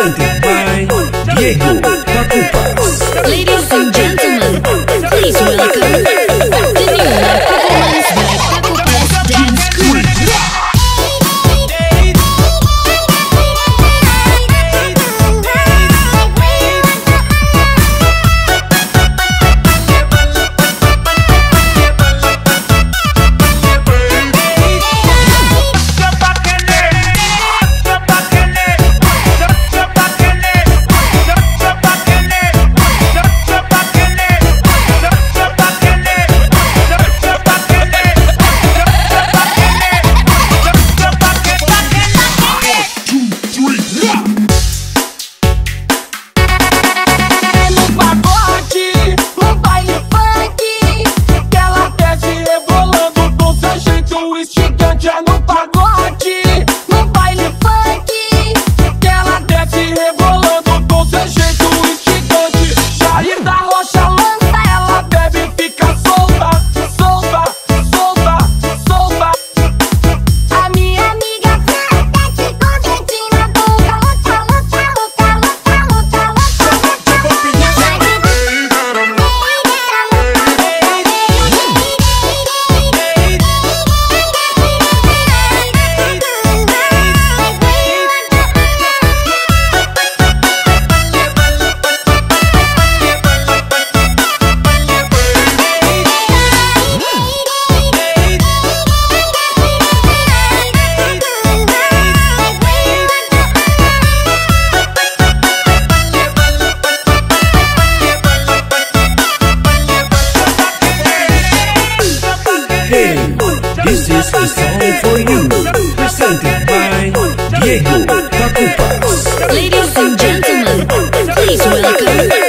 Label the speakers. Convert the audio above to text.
Speaker 1: by Diego.
Speaker 2: Ladies and gentlemen, please welcome
Speaker 1: This is only for you. Presented by Diego Takupaz. Ladies and gentlemen, please welcome.